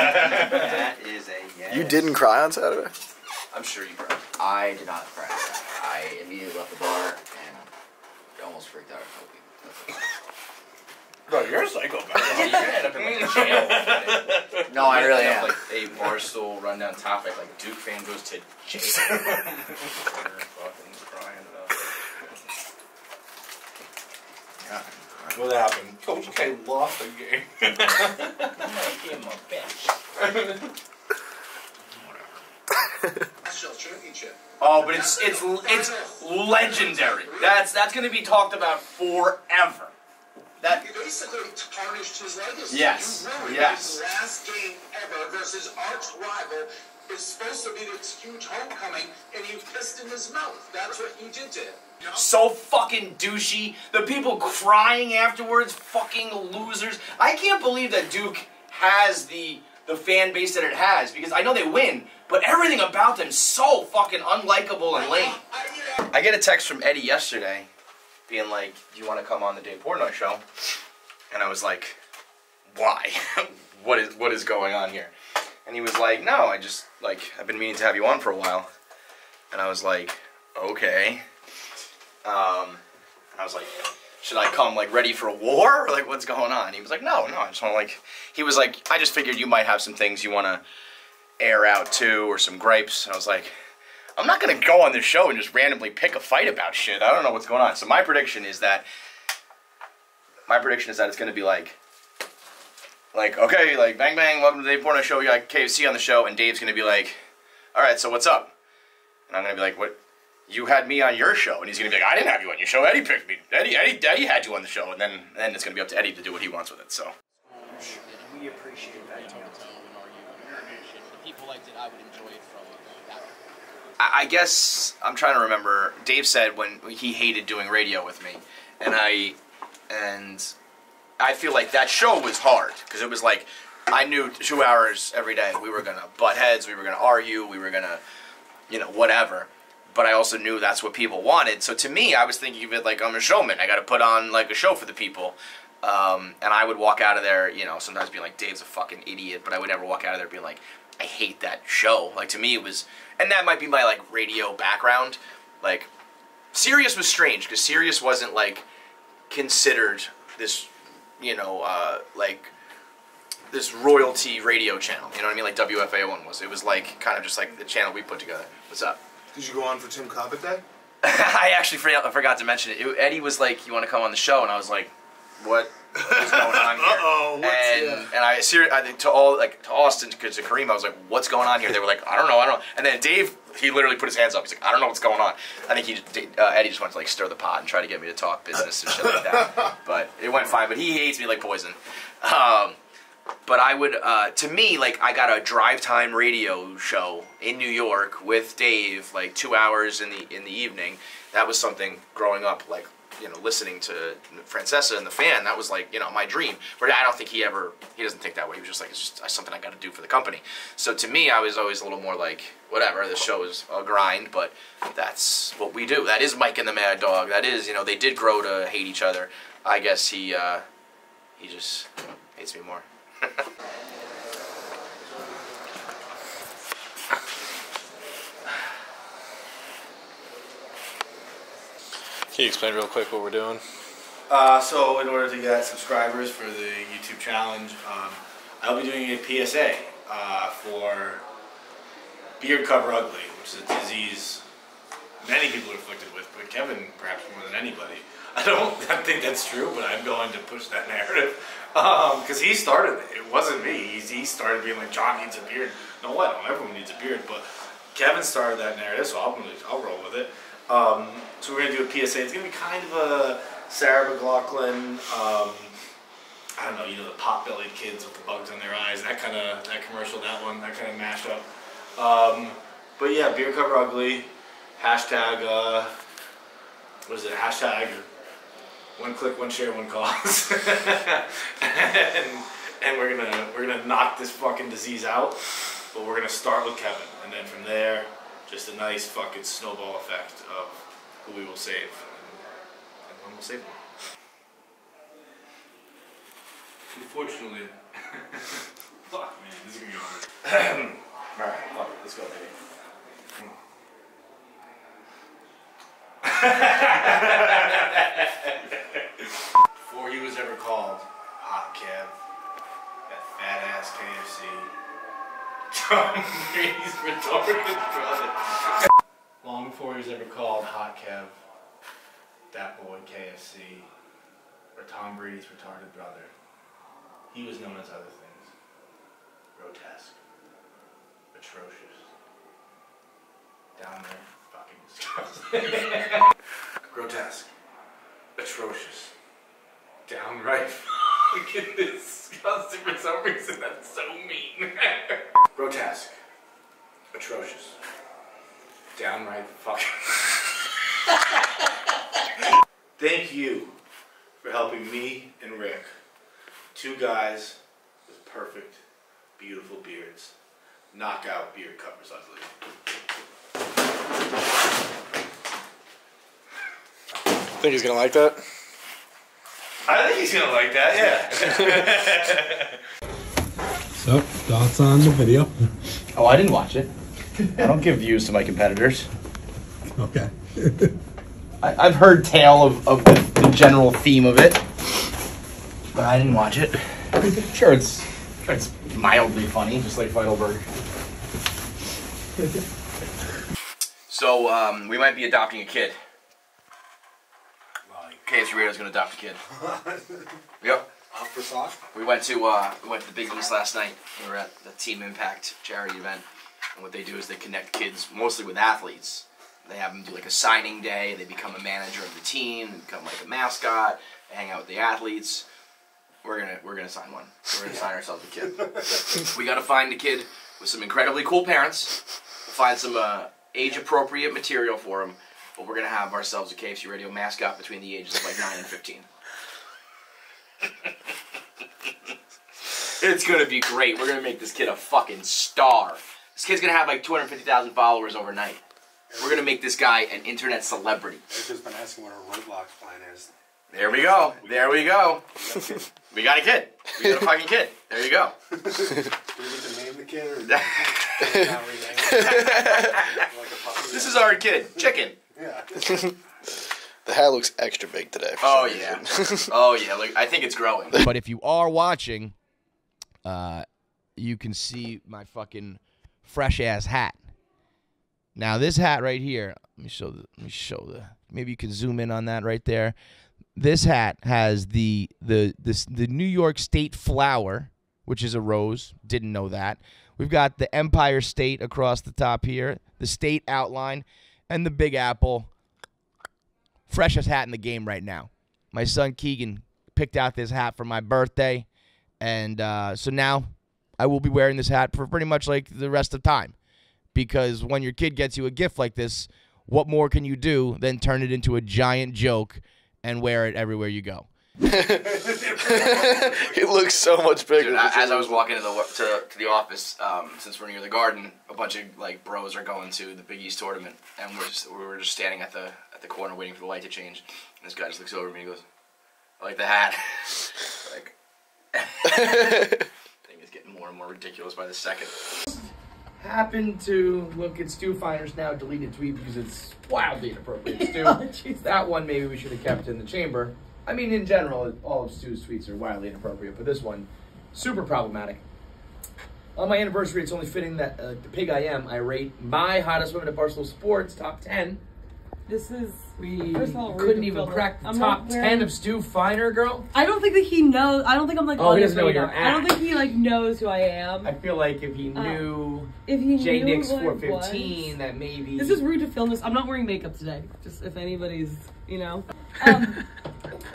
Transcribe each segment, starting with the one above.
that is a yes. You didn't cry on Saturday? I'm sure you cried. I did not cry. I immediately left the bar and almost freaked out. Bro, you're a psychopath. You're gonna end up in like jail. No, I really am. like a barstool rundown topic, like Duke fan goes to jail. Fucking crying it up. What happened? Coach K lost the game. I'm gonna give him a bench. Championship. Oh, but it's it's it's legendary. That's that's gonna be talked about forever. That You basically tarnished his legacy. Yes. You Yes. his last game ever versus arch rival. It's supposed to be this huge homecoming, and you pissed in his mouth. That's what you did to him. You know? so fucking douchey. The people crying afterwards, fucking losers. I can't believe that Duke has the the fan base that it has because I know they win, but everything about them so fucking unlikable and lame. I, get a text from Eddie yesterday, being like, "Do you want to come on the Dave Portnoy show?" And I was like, "Why? what is what is going on here?" And he was like, "No, I just like I've been meaning to have you on for a while." And I was like, "Okay." Um, I was like, "Should I come like ready for a war? Or, like what's going on?" He was like, "No, no, I just want to like." He was like, "I just figured you might have some things you want to air out too, or some gripes." And I was like. I'm not gonna go on this show and just randomly pick a fight about shit. I don't know what's going on. So my prediction is that my prediction is that it's gonna be like like, okay, like bang bang, welcome to Dave Portnoy show, we got KFC on the show, and Dave's gonna be like, Alright, so what's up? And I'm gonna be like, What you had me on your show, and he's gonna be like, I didn't have you on your show, Eddie picked me. Eddie Eddie Eddie had you on the show, and then then it's gonna be up to Eddie to do what he wants with it, so We appreciate that. People liked it, I would enjoy it from that. I I guess I'm trying to remember. Dave said when he hated doing radio with me, and I, and I feel like that show was hard because it was like I knew two hours every day we were gonna butt heads, we were gonna argue, we were gonna, you know, whatever. But I also knew that's what people wanted. So to me, I was thinking of it like I'm a showman. I got to put on like a show for the people. Um, and I would walk out of there, you know, sometimes being like, Dave's a fucking idiot, but I would never walk out of there being like, I hate that show. Like to me, it was, and that might be my like radio background. Like, Sirius was strange because Sirius wasn't like considered this, you know, uh, like this royalty radio channel. You know what I mean? Like WFAN was. It was like kind of just like the channel we put together. What's up? Did you go on for Tim Cobbett Day? I actually forgot, I forgot to mention it. It- Eddie was like, "You want to come on the show?" And I was like, "What is going on here?" Uh-oh, and yeah. and I ser- I think to all like to Austin because to Kareem, I was like, "What's going on here?" They were like, "I don't know, I don't know." And then Dave, he literally put his hands up. He's like, "I don't know what's going on." I think he just, uh, Eddie just wanted to like stir the pot and try to get me to talk business and shit like that. But it went fine. But he hates me like poison. Um, but I would, uh, to me, like I got a drive time radio show in New York with Dave, like two hours in the in the evening. That was something growing up, like you know, listening to Francesa and the fan. That was like you know my dream. But I don't think he ever, he doesn't think that way. He was just like it's just something I got to do for the company. So to me, I was always a little more like whatever. The show is a grind, but that's what we do. That is Mike and the Mad Dog. That is you know they did grow to hate each other. I guess he uh, he just hates me more. Can you explain real quick what we're doing? Uh, so in order to get subscribers for the YouTube challenge, um, I'll be doing a PSA uh, for beard cover ugly, which is a disease many people are afflicted with, but Kevin perhaps more than anybody. I don't I think that's true, but I'm going to push that narrative because he started it. It wasn't me. He, he started being like John needs a beard. No, I don't. Everyone needs a beard, but Kevin started that narrative, so I'll I'll roll with it. Um, so we're gonna do a PSA. It's gonna be kind of a Sarah McLachlan. Um, I don't know, you know, the pot-bellied kids with the bugs on their eyes, that kind of that commercial, that one, that kind of mashup. Um, but yeah, beard cover ugly. Hashtag. Uh, what is it? Hashtag. One click, one share, one cause. and, and we're gonna we're gonna knock this fucking disease out. But we're gonna start with Kevin, and then from there, just a nice fucking snowball effect of who we will save, and, and when we'll save them. Unfortunately, Fuck, man, this is gonna be hard. Alright, fuck it, let's go, baby. KFC, Tom Brady's retarded brother. Long before he was ever called Hot Kev, that boy KFC, or Tom Brady's retarded brother, he was known as other things. Grotesque. Atrocious. Down there, fucking disgusting. Grotesque. Atrocious. Downright fucking disgusting for some reason. That's so mean. Grotesque. Atrocious. Downright fucking. Thank you for helping me and Rick, two guys with perfect, beautiful beards, knock out beard covers ugly. Think he's gonna like that? I think he's gonna like that, yeah. So, thoughts on the video? Oh, I didn't watch it. I don't give views to my competitors. Okay. I, I've heard tale of, of the, the general theme of it, but I didn't watch it. Sure, it's sure it's mildly funny, just like Feitelberg. so um, we might be adopting a kid. KFC Radio's gonna adopt a kid. Yep. Off for sock? We went to uh, we went to the Big East last night. We were at the Team Impact charity event, and what they do is they connect kids mostly with athletes. They have them do like a signing day. They become a manager of the team. They become like a mascot. They hang out with the athletes. We're gonna we're gonna sign one. We're gonna sign ourselves a kid. we gotta find a kid with some incredibly cool parents. Find some uh, age appropriate material for him. But we're gonna have ourselves a KFC Radio mascot between the ages of like nine and fifteen. It's gonna be great. We're gonna make this kid a fucking star. This kid's gonna have like 250,000 followers overnight. We're gonna make this guy an internet celebrity. I've just been asking what our Roblox plan is. There we go. There we go. We got a kid. We got a fucking kid. There you go. Do we get to name the kid or not rename it? Like a puppy? This is our kid, Chicken. Yeah. The hat looks extra big today. for Oh some yeah. Oh yeah. Look, I think it's growing. But if you are watching, uh, you can see my fucking fresh ass hat. Now this hat right here. Let me show the. Let me show the. Maybe you can zoom in on that right there. This hat has the the this the New York State flower, which is a rose. Didn't know that. We've got the Empire State across the top here, the state outline, and the Big Apple. Freshest hat in the game right now. My son Keegan picked out this hat for my birthday, and uh, so now I will be wearing this hat for pretty much like the rest of time. Because when your kid gets you a gift like this, what more can you do than turn it into a giant joke and wear it everywhere you go? he looks so much bigger. Dude, I- as I was walking to the to, to the office, um, since we're near the garden, a bunch of like bros are going to the Big East tournament, and we're just we were just standing at the at the corner waiting for the light to change. And this guy just looks over at me and goes, "I like the hat." like, thing is getting more and more ridiculous by the second. Happen to look at Stu Feiner's now deleted tweet because it's wildly inappropriate. Stu, that one maybe we should have kept in the chamber. I mean, in general, all of Stu's tweets are wildly inappropriate, but this one, super problematic. On my anniversary, it's only fitting that uh, the pig I am, I rate my hottest women at Barstool Sports top 10. This is. We First of all, couldn't even crack the I'm top not 10 of Stu Feiner, girl. I don't think that he knows. I don't think I'm like. Oh, he doesn't know you're I don't think he like knows who I am. I feel like if he Uh, knew if he J knew Nix what it 415, that maybe. This is rude to film this. I'm not wearing makeup today. Just if anybody's, you know. Um,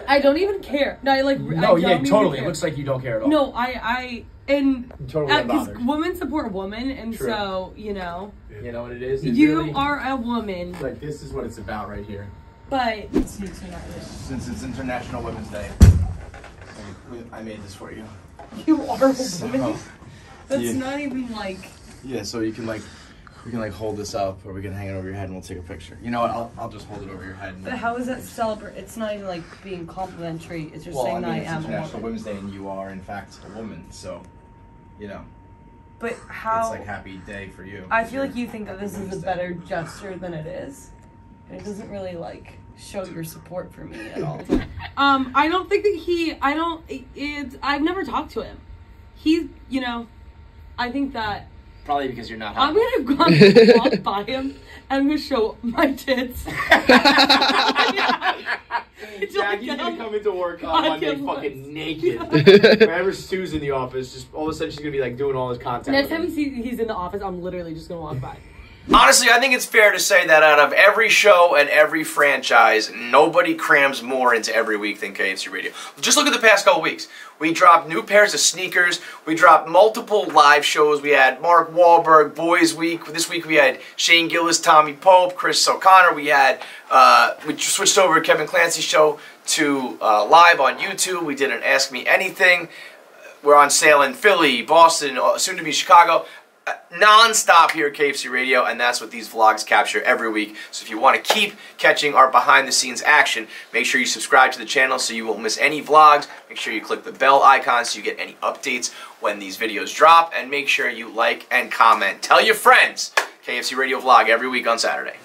I don't even care. No, I like. I No, don't yeah, totally. It looks like you don't care at all. No, I, I, and Totally uh, because unbothered. women support women, and True. so you know, You know what it is? It's you really- are a woman, Like, this is what it's about right here. but Since it's International Women's Day, I made this for you. you are a So, woman. That's yeah. not even like. Yeah, so you can like, we can like hold this up, or we can hang it over your head, and we'll take a picture. You know what? I'll, I'll just hold it over your head. And But how is that celebrate? It's not even like being complimentary. It's just well, I saying mean, that I it's am a International woman. Women's Day, and you are in fact a woman. So you know, But how? it's like happy day for you. I feel like you think that this is a better gesture than it is. It doesn't really like show your support for me at all. um, I don't think that he. I don't. It's. I've never talked to him. He's. You know. I think that Probably because you're not. I'm hot. gonna go I'm gonna walk by him and I'm gonna show my tits. Jackie's gonna come into work on God, Monday get fucking naked. Whenever Sue's in the office, just all of a sudden she's gonna be like doing all this content. Next time him. he he's in the office, I'm literally just gonna walk by. Honestly, I think it's fair to say that out of every show and every franchise, nobody crams more into every week than KFC Radio. Just look at the past couple weeks. We dropped new pairs of sneakers. We dropped multiple live shows. We had Mark Wahlberg, Boys Week. This week we had Shane Gillis, Tommy Pope, Chris O'Connor. We had uh, we switched over Kevin Clancy's show to uh, live on YouTube. We did an Ask Me Anything. We're on sale in Philly, Boston, uh, soon to be Chicago. Non-stop here at KFC Radio, and that's what these vlogs capture every week. So if you want to keep catching our behind-the-scenes action, make sure you subscribe to the channel so you won't miss any vlogs. Make sure you click the bell icon so you get any updates when these videos drop, and make sure you like and comment. Tell your friends. KFC Radio vlog every week on Saturday.